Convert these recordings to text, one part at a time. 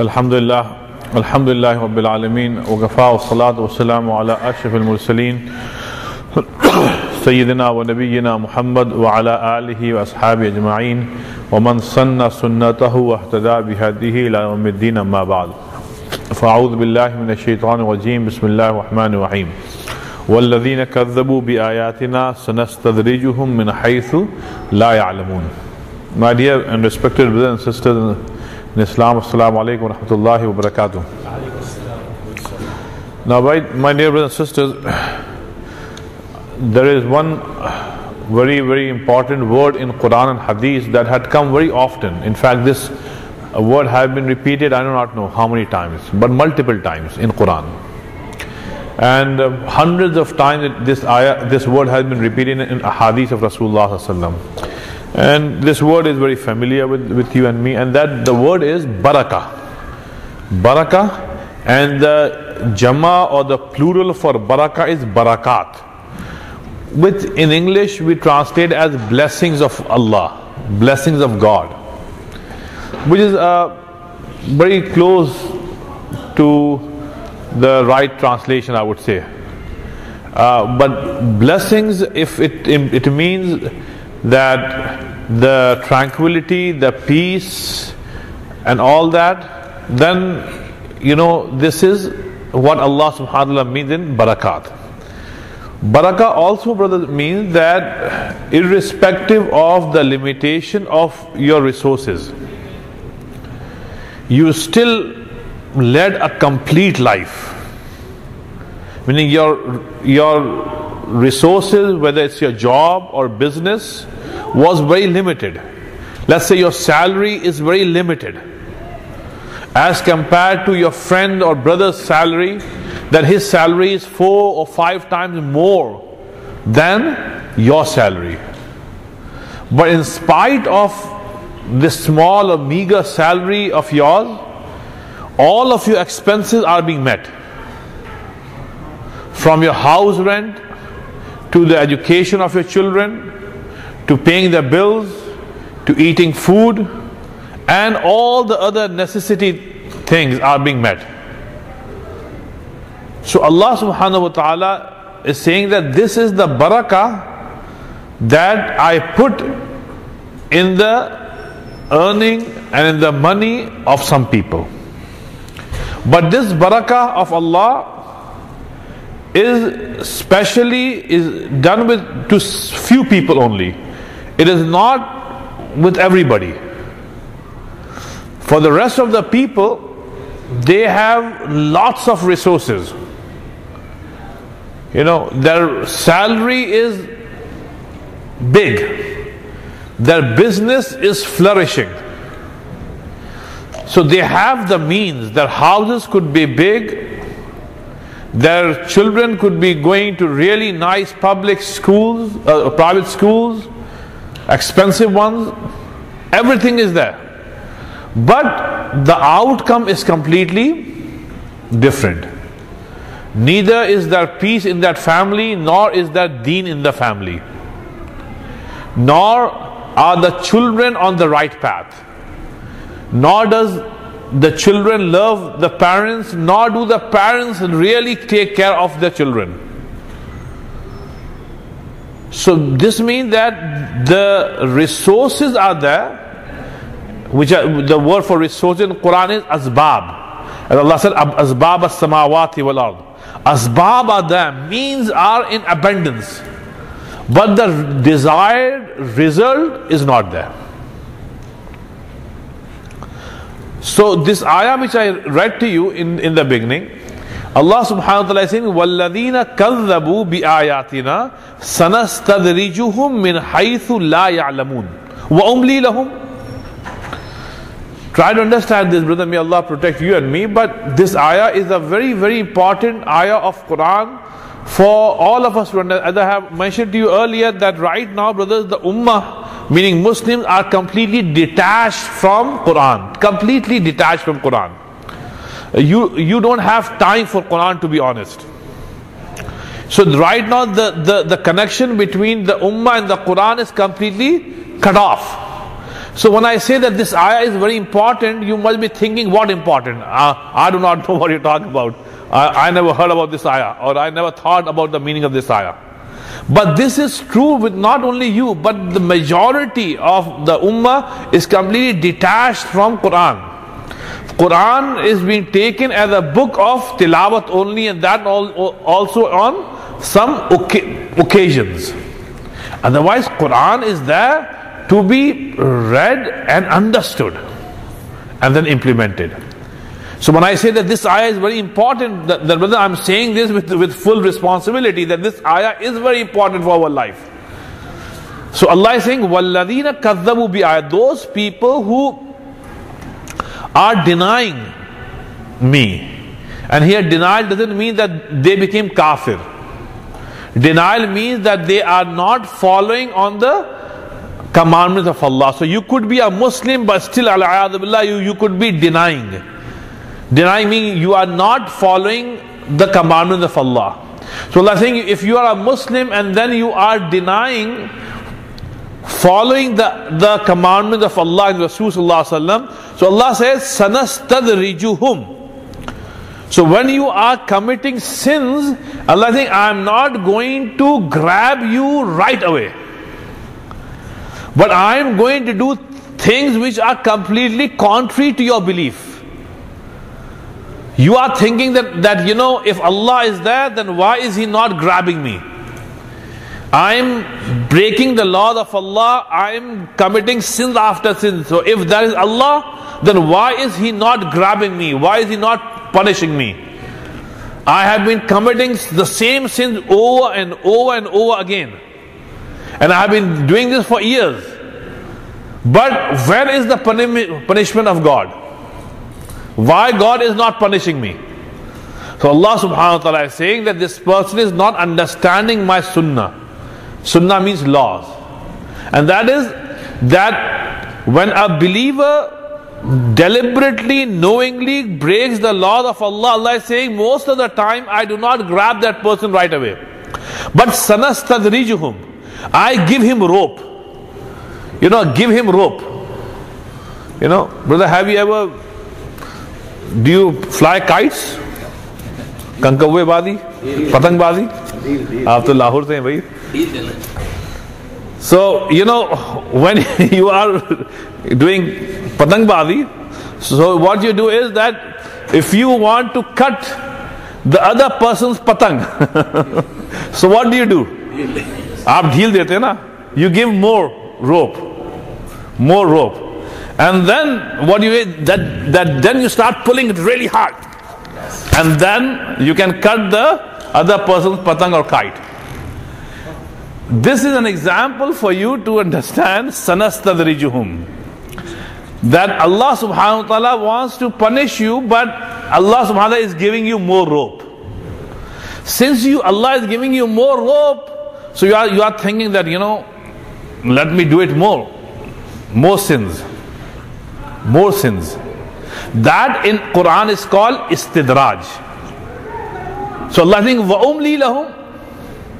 الحمد لله الحمد لله رب العالمين وكفى والصلاة والسلام على أشرف المرسلين سيدنا ونبينا محمد وعلى آله وأصحابه أجمعين ومن سن سنته واهتدى بهديه إلى يوم الدين أما بعد فأعوذ بالله من الشيطان الرجيم بسم الله الرحمن الرحيم والذين كذبوا بآياتنا سنستدرجهم من حيث لا يعلمون My dear and respected brothers and sisters Islam, Assalamu alaikum wa rahmatullahi wa barakatuh. Now, my, my dear brothers and sisters, there is one very, very important word in Quran and Hadith that had come very often. In fact, this word had been repeated, I do not know how many times, but multiple times in Quran. And uh, hundreds of times this ayah, this word has been repeated in a hadith of Rasulullah sallallahu alaihi wasallam. And this word is very familiar with, with you and me, and that the word is barakah. Barakah, and the jama or the plural for barakah is barakat. Which in English we translate as blessings of Allah, blessings of God, which is uh, very close to the right translation, I would say. Uh, but blessings, if it, it means that the tranquility, the peace, and all that, then you know this is what Allah subhanahu wa ta'ala means in barakat. Barakah also, brothers, means that irrespective of the limitation of your resources, you still led a complete life. Meaning your your resources, whether it's your job or business, was very limited. Let's say your salary is very limited as compared to your friend or brother's salary, that his salary is four or five times more than your salary. But in spite of this small or meager salary of yours, all of your expenses are being met. From your house rent to the education of your children, to paying their bills, to eating food, and all the other necessity things are being met. So Allah subhanahu wa ta'ala is saying that this is the barakah that I put in the earning and in the money of some people. But this barakah of Allah is specially is done with to few people only. It is not with everybody. For the rest of the people, they have lots of resources. You know, their salary is big, their business is flourishing. So they have the means, their houses could be big, their children could be going to really nice public schools, uh, private schools, expensive ones, everything is there. But the outcome is completely different. Neither is there peace in that family, nor is there deen in the family. Nor are the children on the right path. Nor does the children love the parents, nor do the parents really take care of their children. So this means that the resources are there, which are, the word for resources in Quran is asbab. As Allah said, asbab as-samawati wal ard. Asbab are there, means are in abundance. But the desired result is not there. So this ayah which I read to you in, in the beginning, Allah subhanahu wa ta'ala is saying, وَالَّذِينَ كَذَّبُوا بِآيَاتِنَا سَنَسْتَدْرِجُهُم مِّنْ حَيْثُ لَا يَعْلَمُونَ وَأُمْلِي لَهُمْ Try to understand this, brother. May Allah protect you and me. But this ayah is a very, very important ayah of Quran for all of us to understand. As I have mentioned to you earlier, that right now, brothers, the Ummah, meaning Muslims, are completely detached from Quran. Completely detached from Quran. You, you don't have time for Quran, to be honest. So right now, the, the, the connection between the Ummah and the Quran is completely cut off. So when I say that this ayah is very important, you must be thinking what important? Uh, I do not know what you're talking about. I, I never heard about this ayah or I never thought about the meaning of this ayah. But this is true with not only you, but the majority of the ummah is completely detached from Quran. Quran is being taken as a book of tilawat only and that also on some occasions. Otherwise, Quran is there to be read and understood and then implemented. So when I say that this ayah is very important, that, that whether I'm saying this with, with full responsibility, that this ayah is very important for our life. So Allah is saying, وَالَّذِينَ كَذَّبُوا بِآيَةٍ Those people who are denying me. And here denial doesn't mean that they became kafir. Denial means that they are not following on the commandments of Allah. So you could be a Muslim, but still, billah, you, you could be denying. Denying means you are not following the commandments of Allah. So Allah saying, if you are a Muslim and then you are denying following the, the commandments of Allah and Rasulullah so Allah says, Sanastadrijuhum. So when you are committing sins, Allah saying, I am not going to grab you right away. But I am going to do things which are completely contrary to your belief. You are thinking that, that you know, if Allah is there, then why is He not grabbing me? I'm breaking the law of Allah, I'm committing sins after sins. So if there is Allah, then why is He not grabbing me? Why is He not punishing me? I have been committing the same sins over and over and over again. And I have been doing this for years. But where is the punishment of God? Why God is not punishing me? So Allah subhanahu wa ta'ala is saying that this person is not understanding my sunnah. Sunnah means laws. And that is that when a believer deliberately, knowingly breaks the laws of Allah, Allah is saying most of the time I do not grab that person right away. But sanastadrijuhum, I give him rope. You know, give him rope. You know, brother, have you ever do you fly kites? Kankawe Patang Bazi? After Lahore. So, you know, when you are doing Patang Bazi, so what you do is that if you want to cut the other person's patang, so what do you do? You give more rope. More rope and then what you that that then you start pulling it really hard and then you can cut the other person's patang or kite this is an example for you to understand sanastadrijuhum. That Allah subhanahu wa ta'ala wants to punish you, but Allah subhanahu wa ta'ala is giving you more rope. Since you Allah is giving you more rope, so you are you are thinking that you know, let me do it more. More sins More sins. That in Quran is called istidraj. So Allah is saying, وَأُمْلِي لَهُمْ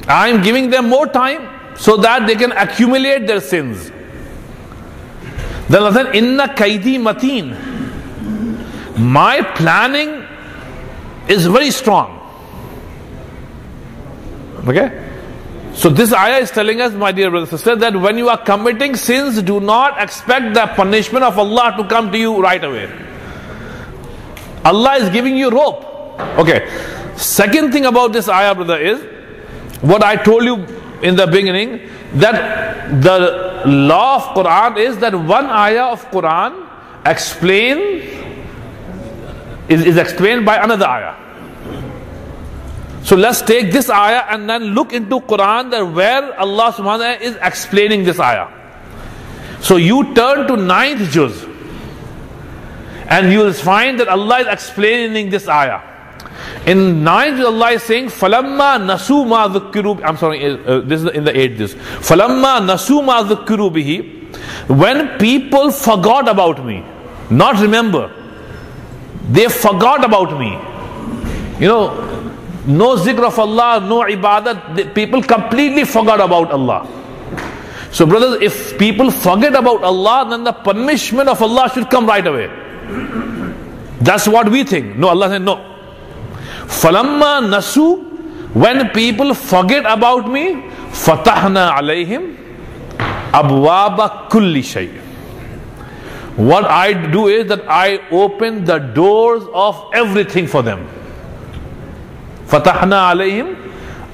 I am giving them more time so that they can accumulate their sins. Then Allah said, Inna kaidi mateen. My planning is very strong. Okay? So this ayah is telling us, my dear brother sister, that when you are committing sins, do not expect the punishment of Allah to come to you right away. Allah is giving you rope. Okay. Second thing about this ayah, brother, is what I told you in the beginning that the law of Quran is that one ayah of Quran explain is, is explained by another ayah. So let's take this ayah and then look into Quran that where Allah subhanahu wa ta'ala is explaining this ayah. So you turn to ninth juz and you will find that Allah is explaining this ayah. In ninth, Allah is saying, "Falamma nasu ma I'm sorry, uh, uh, this is in the eighth. This falamma nasu ma bihi. When people forgot about me, not remember, they forgot about me. You know, no zikr of Allah, no ibadat. People completely forgot about Allah. So, brothers, if people forget about Allah, then the punishment of Allah should come right away. That's what we think. No, Allah said no. Falamma nasu, when people forget about me, fatahna alayhim abwaba kulli shay. What I do is that I open the doors of everything for them. Fatahna alayhim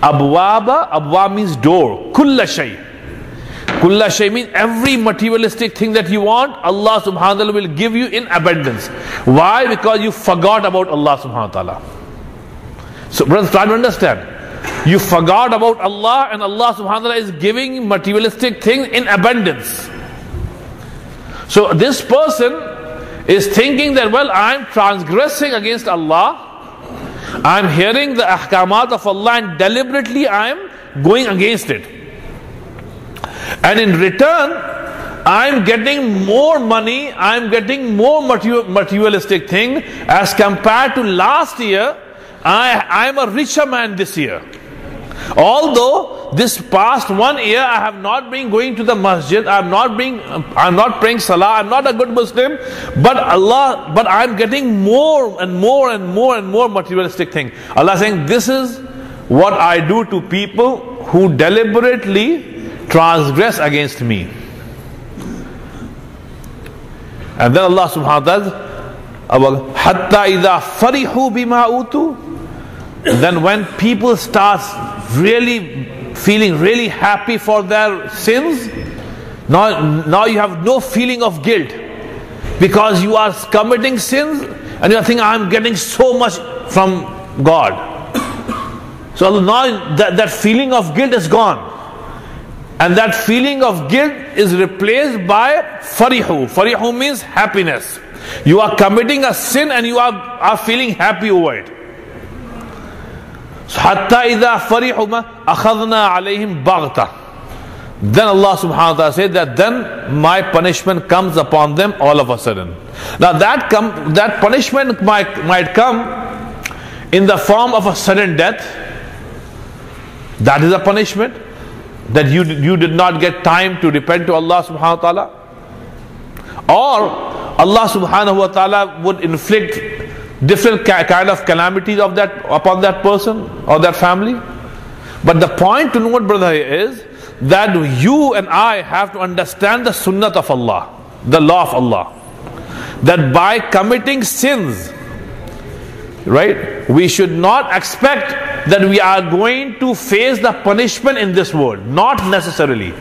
abwaba, abwab means door, kulla shay. Kulla shay means every materialistic thing that you want, Allah subhanahu wa ta'ala will give you in abundance. Why? Because you forgot about Allah subhanahu wa ta'ala. So brothers, try to understand. You forgot about Allah and Allah subhanahu wa ta'ala is giving materialistic things in abundance. So this person is thinking that, well, I'm transgressing against Allah. I'm hearing the ahkamat of Allah and deliberately I'm going against it. And in return, I'm getting more money, I'm getting more materialistic thing as compared to last year. I, I'm a richer man this year. Although this past one year I have not been going to the masjid, I'm not being I'm not praying salah, I'm not a good Muslim, but Allah but I'm getting more and more and more and more materialistic thing. Allah saying this is what I do to people who deliberately transgress against me. And then Allah subhanahu wa ta'ala idha farihu bima utu then when people start really feeling really happy for their sins, now, now you have no feeling of guilt because you are committing sins and you are thinking, I'm getting so much from God. So now that, that feeling of guilt is gone. And that feeling of guilt is replaced by farihu. Farihu means happiness. You are committing a sin and you are, are feeling happy over it. Hatta ida farihuma akhadna alayhim baghta. Then Allah subhanahu wa ta'ala said that then my punishment comes upon them all of a sudden. Now that come that punishment might, might come in the form of a sudden death. That is a punishment that you, you did not get time to repent to Allah subhanahu wa ta'ala. Or Allah subhanahu wa ta'ala would inflict different kind of calamities of that upon that person or that family. But the point to note, brother, is that you and I have to understand the sunnah of Allah, the law of Allah. That by committing sins, right, we should not expect that we are going to face the punishment in this world. Not necessarily.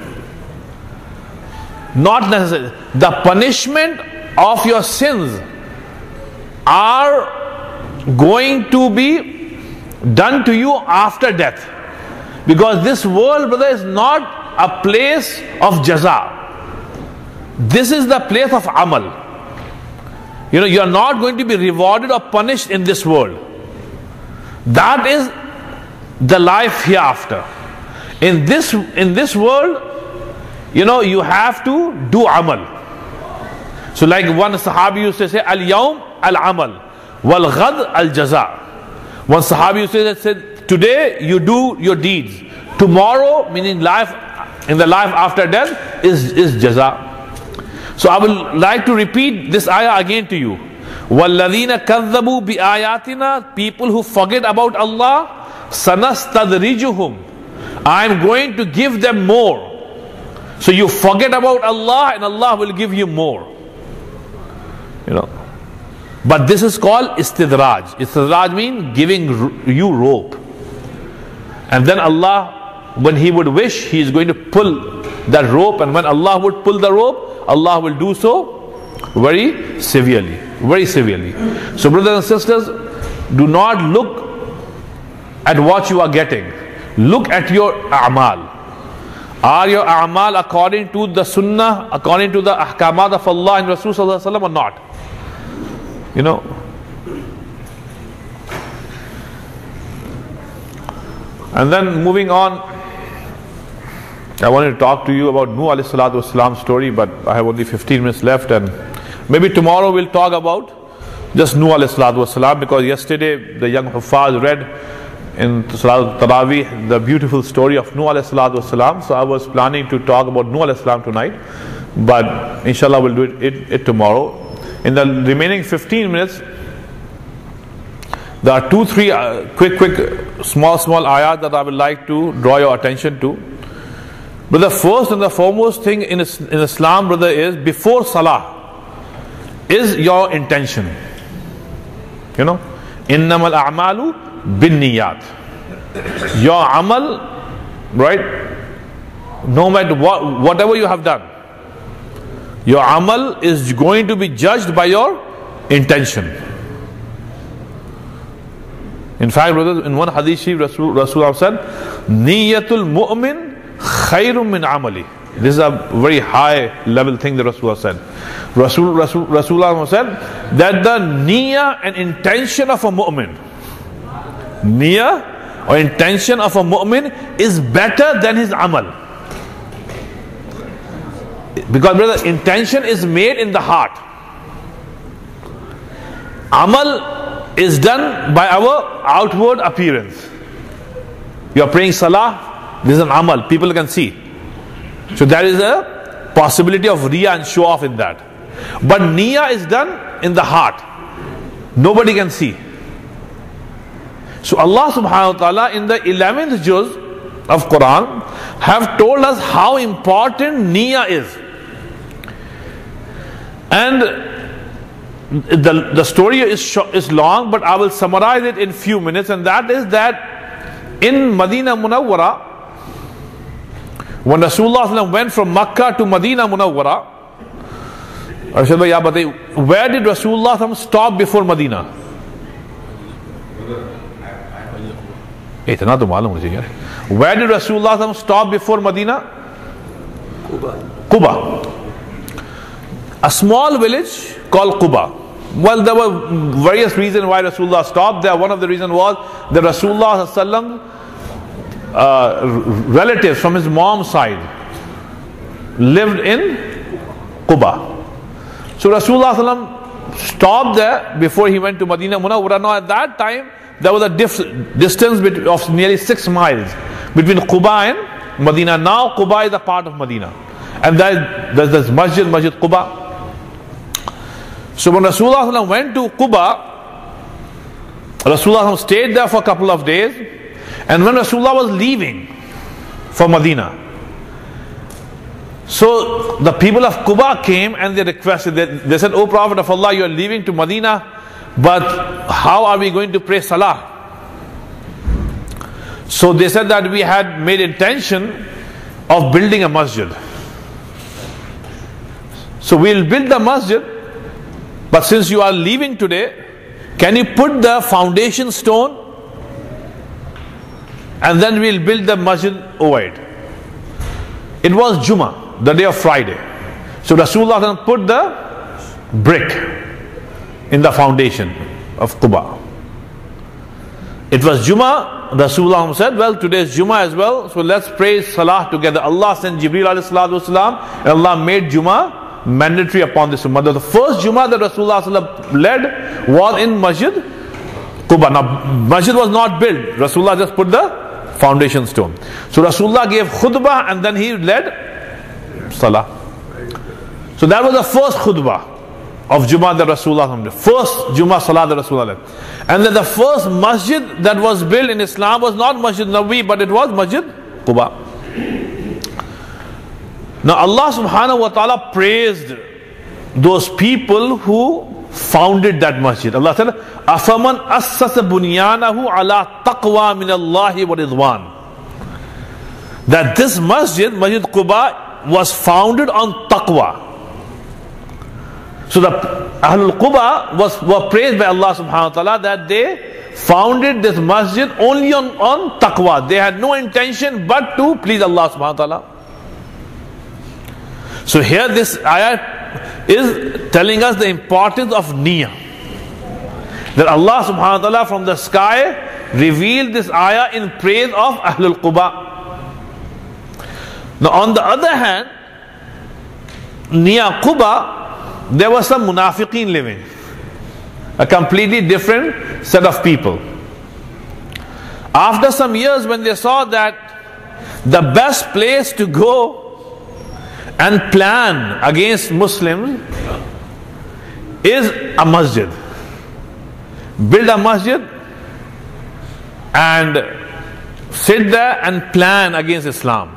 Not necessarily. The punishment of your sins are going to be done to you after death. Because this world, brother, is not a place of jaza. This is the place of amal. You know, you are not going to be rewarded or punished in this world. That is the life hereafter. In this in this world, you know, you have to do amal. So, like one Sahabi used to say, Al Yawm al-amal wal ghad al-jaza. One Sahabi used to say, today you do your deeds. Tomorrow, meaning life, in the life after death, is, is jaza. So I will like to repeat this ayah again to you. وَالَّذِينَ كَذَّبُوا بِآيَاتِنَا People who forget about Allah, سَنَسْتَدْرِجُهُمْ I am going to give them more. So you forget about Allah and Allah will give you more. You know. But this is called istidraj. Istidraj means giving you rope. And then Allah, when He would wish, He is going to pull that rope. And when Allah would pull the rope, Allah will do so very severely. Very severely. So, brothers and sisters, do not look at what you are getting. Look at your a'mal. Are your a'mal according to the sunnah, according to the ahkamat of Allah and Rasul or not? You know, and then moving on, I wanted to talk to you about Nuh alayhi salatu wasalam story, but I have only 15 minutes left, and maybe tomorrow we'll talk about just Nuh alayhi salatu wasalam because yesterday the young Hufaz read in Salat Taraweeh the beautiful story of Nuh alayhi salatu wasalam. So I was planning to talk about Nuh alayhi salam tonight, but inshallah we'll do it, it, it tomorrow. In the remaining 15 minutes, there are two, three uh, quick, quick, small, small ayat that I would like to draw your attention to. But the first and the foremost thing in, in Islam, brother, is before Salah is your intention. You know, innamal a'malu bin niyat. Your amal, right? No matter what, whatever you have done, your amal is going to be judged by your intention. In fact, brothers, in one hadith, Rasul, Rasul said, Niyatul mu'min khayrun min amali. This is a very high level thing that Rasulullah said. Rasul, Rasul, said that the niyyah and intention of a mu'min, niyyah or intention of a mu'min is better than his amal. Because brother, intention is made in the heart. Amal is done by our outward appearance. You are praying salah, this is an amal, people can see. So there is a possibility of riya and show off in that. But niya is done in the heart. Nobody can see. So Allah subhanahu wa ta'ala in the 11th juz of Quran have told us how important niya is. And the, the story is, is long, but I will summarize it in few minutes. And that is that in Medina Munawwara, when Rasulullah went from Makkah to Medina Munawwara, where did Rasulullah stop before Medina? Where did Rasulullah stop before Medina? Quba. Quba. A small village called Quba. Well, there were various reasons why Rasulullah stopped there. One of the reasons was that Rasulullah uh, relatives from his mom's side lived in Quba. So Rasulullah stopped there before he went to Medina Munawwara. Now at that time, there was a distance of nearly six miles between Quba and Medina. Now Quba is a part of Medina. And there, there's this masjid, Masjid Quba. So when Rasulullah went to Quba, Rasulullah stayed there for a couple of days. And when Rasulullah was leaving for Medina, so the people of Quba came and they requested, they, they said, O Prophet of Allah, you are leaving to Medina, but how are we going to pray Salah? So they said that we had made intention of building a masjid. So we'll build the masjid but since you are leaving today, can you put the foundation stone and then we'll build the masjid over it? It was Juma, the day of Friday. So Rasulullah put the brick in the foundation of Quba. It was Juma. Rasulullah said, Well, today is Juma as well, so let's pray Salah together. Allah sent Jibreel and Allah made Juma mandatory upon this ummah. The first Jummah that Rasulullah led was in Masjid Quba. Now, Masjid was not built. Rasulullah just put the foundation stone. So Rasulullah gave khutbah and then he led Salah. So that was the first khutbah of Jummah that Rasulullah did. First Jummah Salah that Rasulullah led. And then the first masjid that was built in Islam was not Masjid Nabi, but it was Masjid Quba. Now Allah subhanahu wa ta'ala praised those people who founded that masjid. Allah said, Afaman assasa bunyanahu ala taqwa min Allahi wa ridwan. That this masjid, Masjid Quba, was founded on taqwa. So the Ahlul Quba was, were praised by Allah subhanahu wa ta'ala that they founded this masjid only on, on taqwa. They had no intention but to please Allah subhanahu wa ta'ala. So here this ayah is telling us the importance of niyyah. That Allah subhanahu wa ta'ala from the sky revealed this ayah in praise of Ahlul Quba. Now on the other hand, near Quba, there was some munafiqeen living. A completely different set of people. After some years, when they saw that the best place to go and plan against Muslims is a masjid. Build a masjid and sit there and plan against Islam.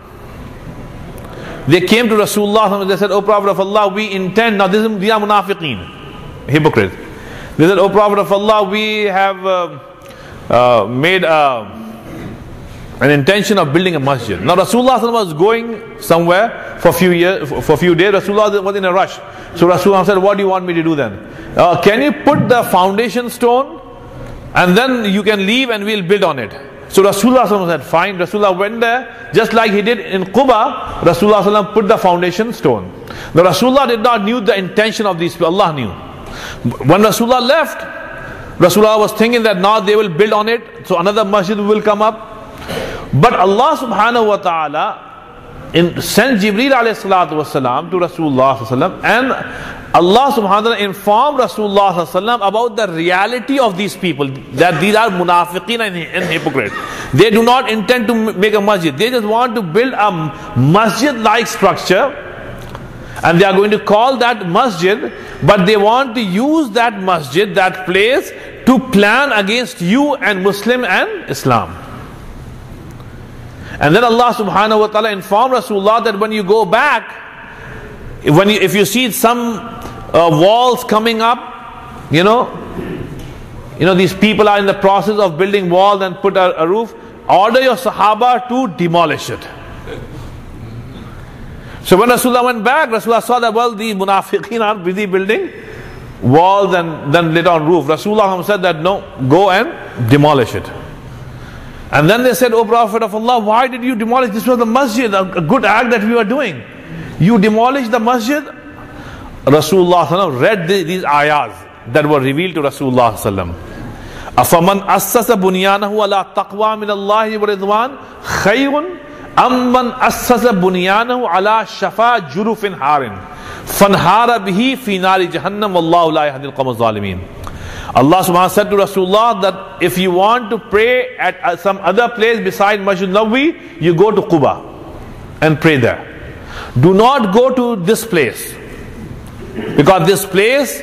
They came to Rasulullah and they said, O Prophet of Allah, we intend, now this is, are munafiqeen, hypocrites. They said, O Prophet of Allah, we have uh, uh, made a, an intention of building a masjid. Now Rasulullah was going somewhere for a few years, for a few days. Rasulullah was in a rush. So Rasulullah said, what do you want me to do then? Uh, can you put the foundation stone and then you can leave and we'll build on it. So Rasulullah said, fine. Rasulullah went there, just like he did in Quba, Rasulullah put the foundation stone. The Rasulullah did not knew the intention of these people, Allah knew. When Rasulullah left, Rasulullah was thinking that now they will build on it, so another masjid will come up. But Allah subhanahu wa ta'ala in, sent Jibreel alayhi salatu wasalam to Rasulullah and Allah subhanahu wa ta'ala informed Rasulullah about the reality of these people that these are munafiqeen and, and hypocrites. They do not intend to make a masjid. They just want to build a masjid like structure and they are going to call that masjid but they want to use that masjid, that place to plan against you and Muslim and Islam. And then Allah subhanahu wa ta'ala informed Rasulullah that when you go back, when you, if you see some uh, walls coming up, you know, you know, these people are in the process of building walls and put a, a roof, order your Sahaba to demolish it. So when Rasulullah went back, Rasulullah saw that, well, these munafiqeen are busy building walls and then lit on roof. Rasulullah said that, no, go and demolish it. And then they said, O Prophet of Allah, why did you demolish? This was the masjid, a, good act that we were doing. You demolished the masjid. Rasulullah read these ayahs that were revealed to Rasulullah. أفمن أسس بنيانه على تقوى من الله ورضوان خير أم من أسس بنيانه على شفا جرف حار فانهار به في نار جهنم والله لا يهدي القوم الظالمين Allah subhanahu wa ta'ala said to Rasulullah that if you want to pray at uh, some other place beside Masjid Nabawi, you go to Quba and pray there. Do not go to this place. Because this place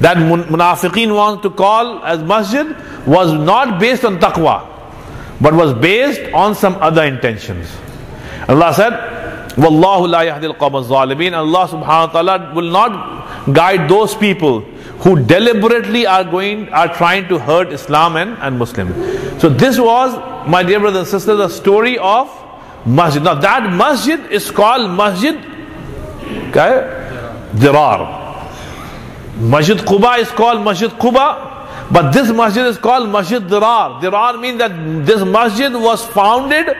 that munafiqeen want to call as masjid was not based on taqwa, but was based on some other intentions. Allah said, Wallahu la. Allah subhanahu wa ta'ala will not guide those people who deliberately are going are trying to hurt Islam and, and Muslims. So this was, my dear brothers and sisters, the story of masjid. Now that masjid is called Masjid okay, Dirar. Masjid Quba is called Masjid Quba, but this masjid is called Masjid Dirar. Dirar means that this masjid was founded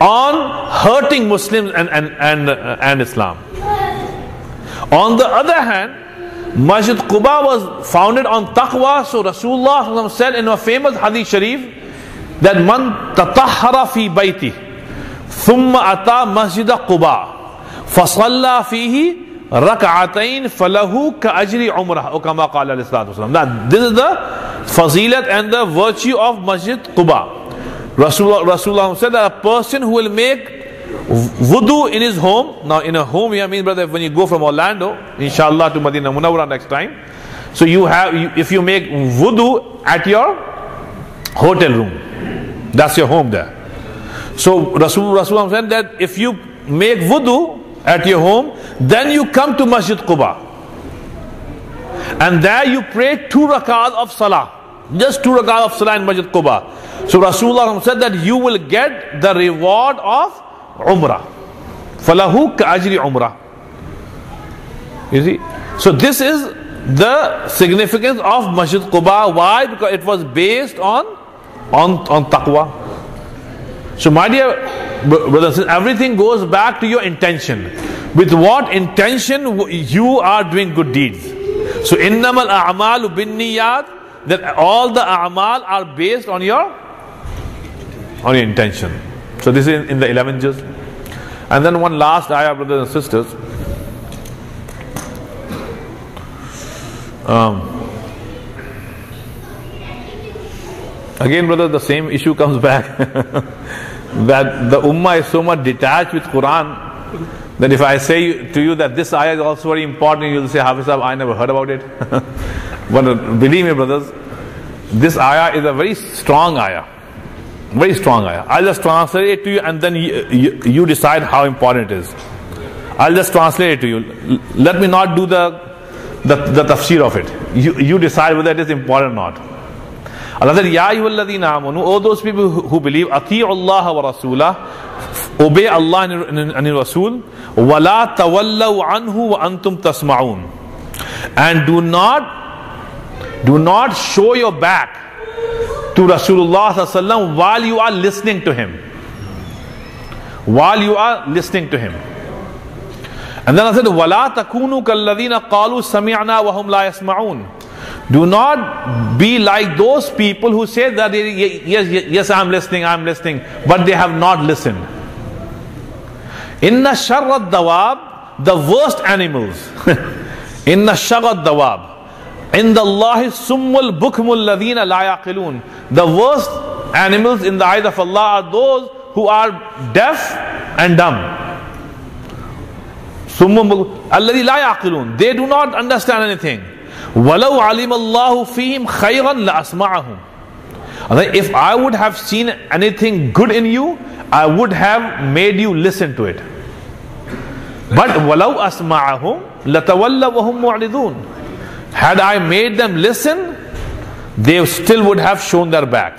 on hurting Muslims and, and, and, and Islam. On the other hand, Masjid Quba was founded on taqwa. So Rasulullah said in a famous hadith sharif that man tatahhara fi bayti thumma ata masjid Quba fasalla fihi rak'atayn falahu ka ajri umrah or kama qala al Now this is the fazilat and the virtue of Masjid Quba. Rasulullah, Rasulullah said that a person who will make wudu in his home. Now, in a home, here means, brother, when you go from Orlando, inshallah, to Medina Munawwara next time. So you have, if you make wudu at your hotel room, that's your home there. So Rasul, Rasulullah said that if you make wudu at your home, then you come to Masjid Quba. And there you pray two rakat of salah. Just two rakat of salah in Masjid Quba. So Rasulullah said that you will get the reward of umrah. Falahu ajri umrah. You see? So this is the significance of Masjid Quba. Why? Because it was based on on, on taqwa. So my dear brothers, everything goes back to your intention. With what intention you are doing good deeds. So innamal a'malu bin niyat that all the a'mal are based on your on your intention. So this is in the 11th juz. And then one last ayah, brothers and sisters. Um, Again, brother, the same issue comes back that the Ummah is so much detached with Quran that if I say to you that this ayah is also very important, you'll say, Hafiz I never heard about it. but uh, believe me, brothers, this ayah is a very strong ayah. Very strong ayah. I'll just translate it to you and then you, you, you decide how important it is. I'll just translate it to you. Let me not do the, the, the tafsir of it. You, you decide whether it is important or not. Allah said, Ya ayyuhalladhina amanu, all those people who believe, ati'u Allah wa rasulah, obey Allah and His Rasul, wa la tawallaw anhu wa antum tasma'un. And do not, do not show your back to Rasulullah sallam while you are listening to him. While you are listening to him. And then I said, وَلَا تَكُونُوا كَالَّذِينَ قَالُوا سَمِعْنَا وَهُمْ لَا يَسْمَعُونَ Do not be like those people who say that, yes, yes, yes, I'm listening, I'm listening, but they have not listened. Inna sharrad dawab, the worst animals. Inna sharrad dawab. In the Allah summul bukmul ladina la yaqilun. The worst animals in the eyes of Allah are those who are deaf and dumb. الذي لا يعقلون they do not understand anything ولو علم الله فيهم خيرا لأسمعهم if I would have seen anything good in you I would have made you listen to it but walau asma'ahum latawalla wahum mu'ridun. had I made them listen, they still would have shown their back.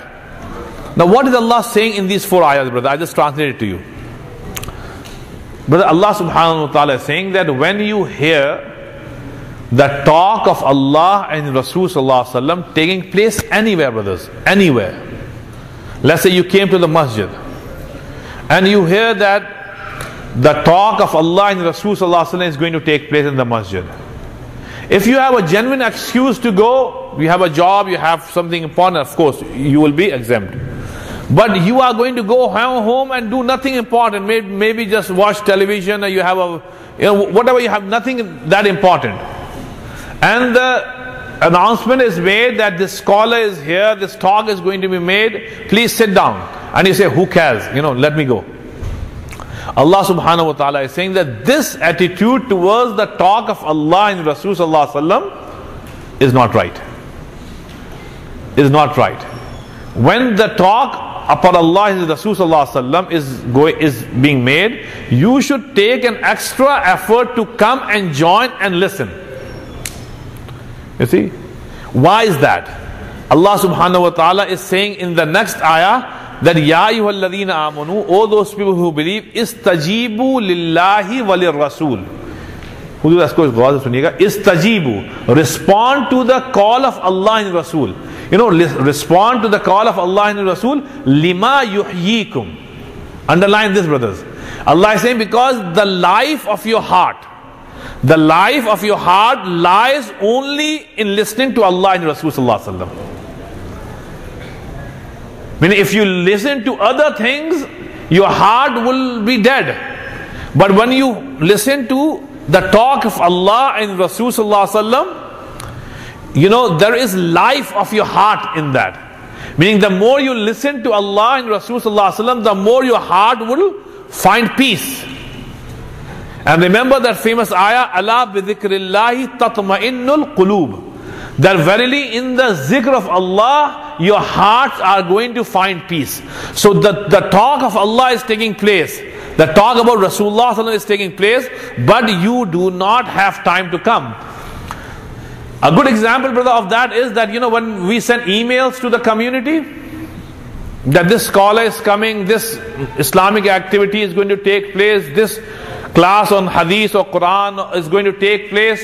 Now, what is Allah saying in these four ayahs, brother? I just translated it to you. Brother, Allah subhanahu wa ta'ala is saying that when you hear the talk of Allah and Rasul sallallahu taking place anywhere, brothers, anywhere. Let's say you came to the masjid and you hear that the talk of Allah and Rasul is going to take place in the masjid. If you have a genuine excuse to go, you have a job, you have something important, of course, you will be exempt. But you are going to go home and do nothing important, maybe just watch television or you have a, you know, whatever you have, nothing that important. And the announcement is made that this scholar is here, this talk is going to be made, please sit down. And you say, who cares? You know, let me go. Allah subhanahu wa ta'ala is saying that this attitude towards the talk of Allah and Rasul is not right. Is not right. When the talk upon Allah and Rasul is, going, is being made, you should take an extra effort to come and join and listen. You see? Why is that? Allah subhanahu wa ta'ala is saying in the next ayah, لائفارٹ لائف آف یو ہارٹ لائز اونلی Meaning, if you listen to other things, your heart will be dead. But when you listen to the talk of Allah and Rasul you know, there is life of your heart in that. Meaning, the more you listen to Allah and Rasul the more your heart will find peace. And remember that famous ayah, Allah bidhikrillahi tatma'innul qulub that verily in the zikr of Allah, your hearts are going to find peace. So the, the talk of Allah is taking place. The talk about Rasulullah is taking place, but you do not have time to come. A good example, brother, of that is that, you know, when we send emails to the community, that this scholar is coming, this Islamic activity is going to take place, this class on Hadith or Quran is going to take place.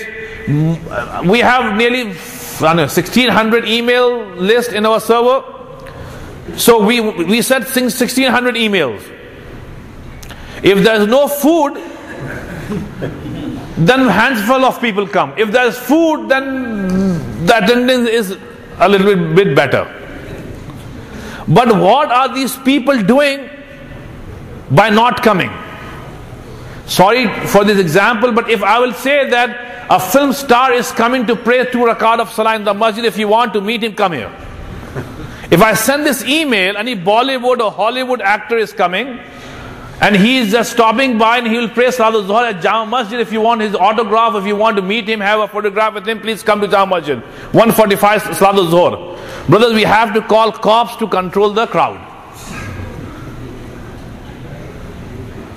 We have nearly 1600 email list in our server. So we, we sent 1600 emails. If there's no food, then handful of people come. If there's food, then the attendance is a little bit, bit better. But what are these people doing by not coming? Sorry for this example, but if I will say that a film star is coming to pray two rakat of salah in the masjid. If you want to meet him, come here. If I send this email, any Bollywood or Hollywood actor is coming, and he is just stopping by and he will pray Salat Zuhr at Jama Masjid. If you want his autograph, if you want to meet him, have a photograph with him, please come to Jama Masjid. 145 Salat Zuhr. Brothers, we have to call cops to control the crowd.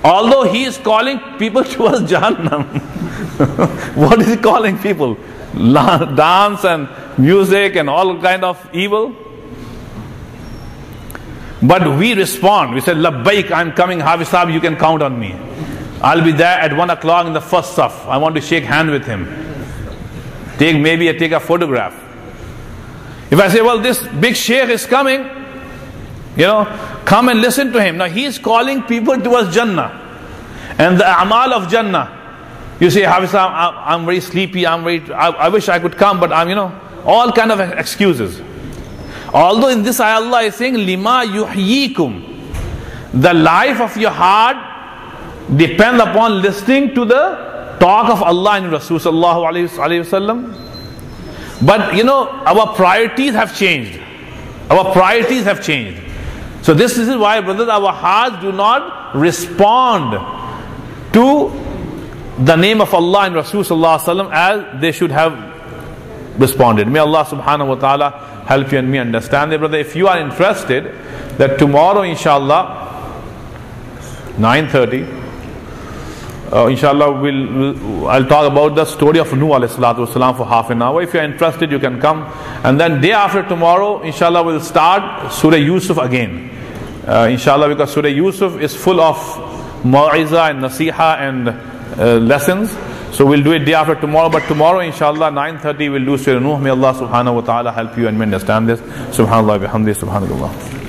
Although he is calling people towards Jahannam. what is he calling people? Dance and music and all kind of evil. But we respond. We say, Labbaik, I'm coming, Hafiz Sahib, you can count on me. I'll be there at one o'clock in the first saf. I want to shake hand with him. Take maybe I take a photograph. If I say, well, this big sheikh is coming, you know, come and listen to him. Now he is calling people towards Jannah. And the amal of Jannah. You say, Hafiz, I'm, I'm very sleepy, I'm very, I, I wish I could come, but I'm, you know, all kind of excuses. Although in this ayah Allah is saying, Lima yuhyikum. The life of your heart depends upon listening to the talk of Allah and Rasul sallallahu But you know, our priorities have changed. Our priorities have changed. So this is why, brothers, our hearts do not respond to the name of Allah and Rasul sallallahu as they should have responded. May Allah subhanahu wa ta'ala help you and me understand it. Brother, if you are interested, that tomorrow, inshallah, 9.30, uh, inshallah, we'll, we'll, I'll talk about the story of Nuh alayhi for half an hour. If you're interested, you can come. And then day after tomorrow, inshallah, we'll start Surah Yusuf again. Uh, inshallah, because Surah Yusuf is full of ma'iza and nasiha and uh, lessons. So we'll do it day after tomorrow, but tomorrow inshallah 9.30 we'll do Surah Nuh. May Allah subhanahu wa ta'ala help you and me understand this. Subhanallah bihamdi subhanallah.